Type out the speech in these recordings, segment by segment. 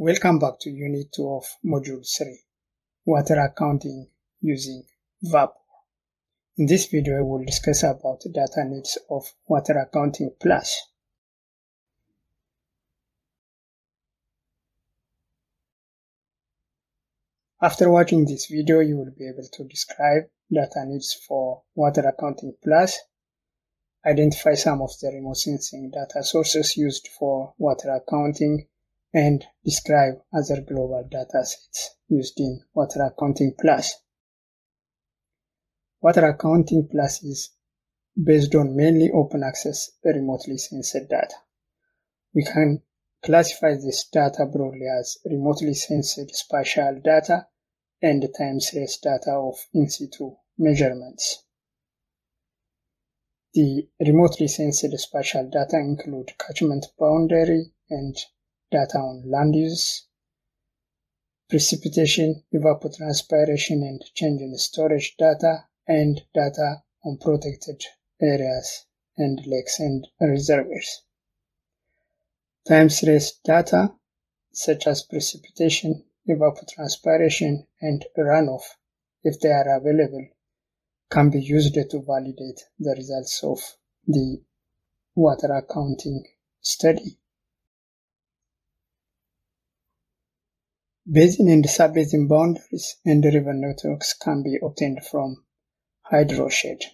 Welcome back to Unit 2 of Module 3, Water Accounting using WaPOR. In this video, we will discuss about data needs of Water Accounting Plus. After watching this video, you will be able to describe data needs for Water Accounting Plus, identify some of the remote sensing data sources used for water accounting, and describe other global datasets used in Water Accounting Plus. Water Accounting Plus is based on mainly open access remotely sensed data. We can classify this data broadly as remotely sensed spatial data and time series data of in situ measurements. The remotely sensed spatial data include catchment boundary and data on land use, precipitation, evapotranspiration and change in storage data, and data on protected areas and lakes and reservoirs. Time series data such as precipitation, evapotranspiration, and runoff, if they are available, can be used to validate the results of the water accounting study. Basin and sub-basin boundaries and river networks can be obtained from HydroShed.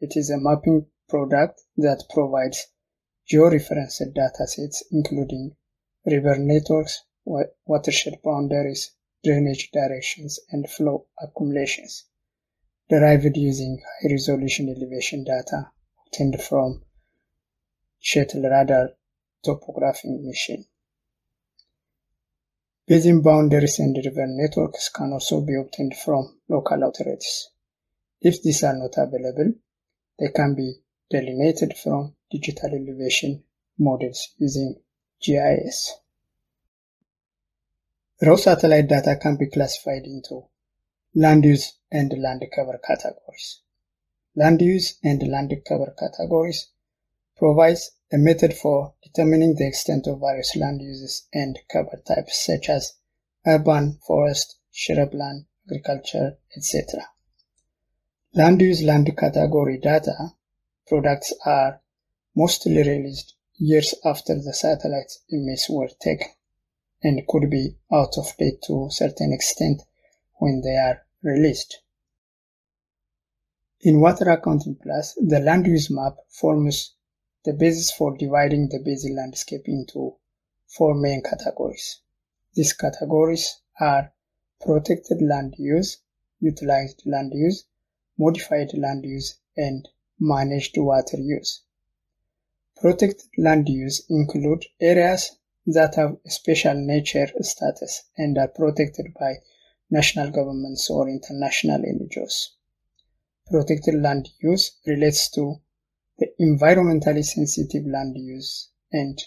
It is a mapping product that provides georeferenced datasets including river networks, watershed boundaries, drainage directions, and flow accumulations, derived using high-resolution elevation data obtained from shuttle radar topography mission. Basin boundaries and river networks can also be obtained from local authorities. If these are not available, they can be delineated from digital elevation models using GIS. Raw satellite data can be classified into land use and land cover categories. Land use and land cover categories provides a method for determining the extent of various land uses and cover types such as urban, forest, shrubland, agriculture, etc. Land use land category data products are mostly released years after the satellite images were taken and could be out of date to a certain extent when they are released. In Water Accounting Plus, the land use map forms the basis for dividing the basin landscape into four main categories. These categories are protected land use, utilized land use, modified land use, and managed water use. Protected land use include areas that have special nature status and are protected by national governments or international NGOs. Protected land use relates to the environmentally sensitive land use and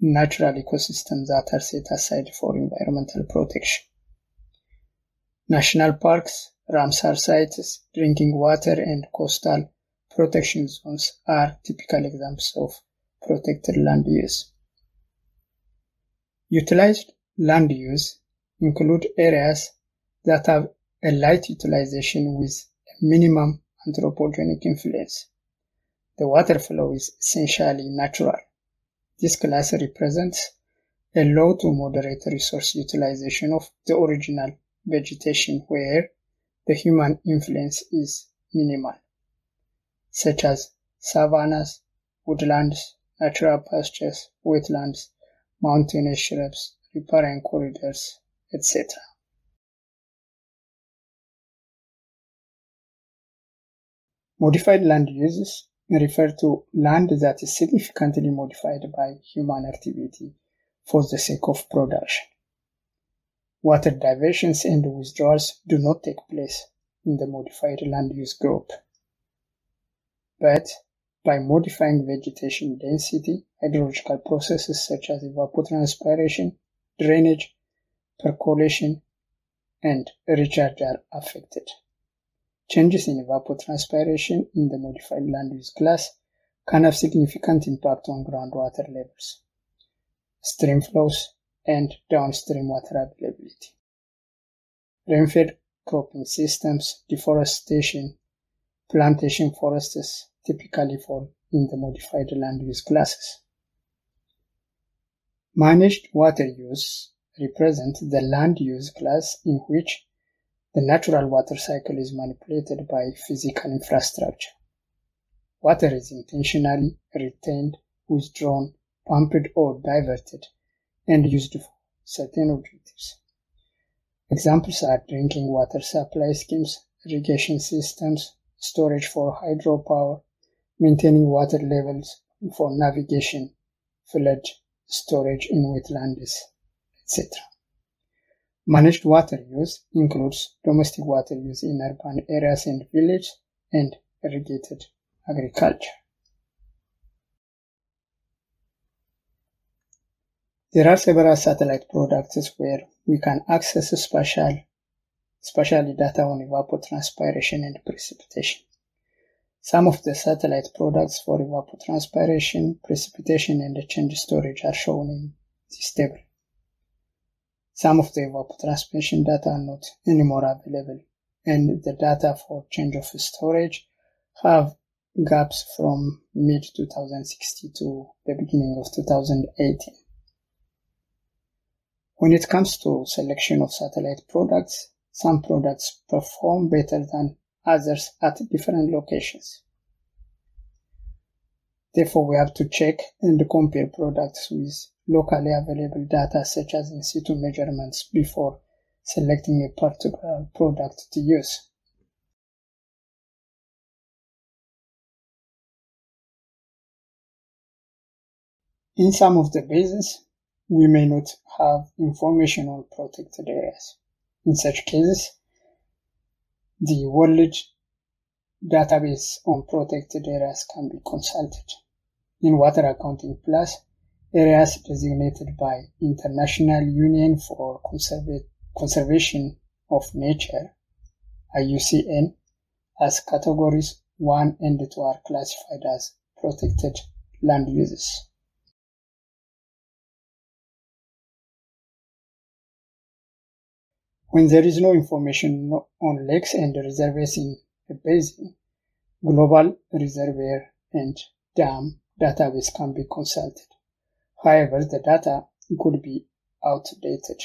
natural ecosystems that are set aside for environmental protection. National parks, Ramsar sites, drinking water and coastal protection zones are typical examples of protected land use. Utilized land use include areas that have a light utilization with a minimum anthropogenic influence. The water flow is essentially natural. This class represents a low to moderate resource utilization of the original vegetation where the human influence is minimal, such as savannas, woodlands, natural pastures, wetlands, mountainous shrubs, riparian corridors, etc. Modified land uses refer to land that is significantly modified by human activity for the sake of production. Water diversions and withdrawals do not take place in the modified land use group. But by modifying vegetation density, hydrological processes such as evapotranspiration, drainage, percolation, and recharge are affected. Changes in evapotranspiration in the modified land use class can have significant impact on groundwater levels. Stream flows, and downstream water availability. Rainfed cropping systems, deforestation, plantation forests typically fall in the modified land use classes. Managed water use represent the land use class in which the natural water cycle is manipulated by physical infrastructure. Water is intentionally retained, withdrawn, pumped or diverted, and used for certain objectives. Examples are drinking water supply schemes, irrigation systems, storage for hydropower, maintaining water levels for navigation, flood storage in wetlands, etc. Managed water use includes domestic water use in urban areas and villages and irrigated agriculture. There are several satellite products where we can access spatial, data on evapotranspiration and precipitation. Some of the satellite products for evapotranspiration, precipitation, and change storage are shown in this table. Some of the evapotranspiration data are not anymore available, and the data for change of storage have gaps from mid 2060 to the beginning of 2018. When it comes to selection of satellite products, some products perform better than others at different locations. Therefore, we have to check and compare products with locally available data such as in situ measurements before selecting a particular product to use. In some of the basins, we may not have information on protected areas. In such cases, the World database on protected areas can be consulted. In Water Accounting Plus, areas designated by International Union for Conserva- Conservation of Nature, IUCN, as categories 1 and 2 are classified as protected land uses. When there is no information on lakes and reservoirs in a basin, global reservoir and dam database can be consulted. However, the data could be outdated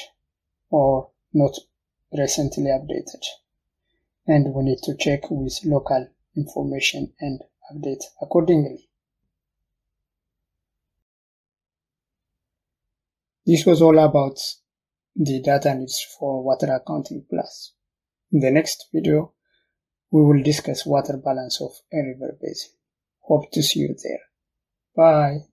or not recently updated, and we need to check with local information and update accordingly. This was all about the data needs for Water Accounting Plus. In the next video, we will discuss water balance of a river basin. Hope to see you there. Bye.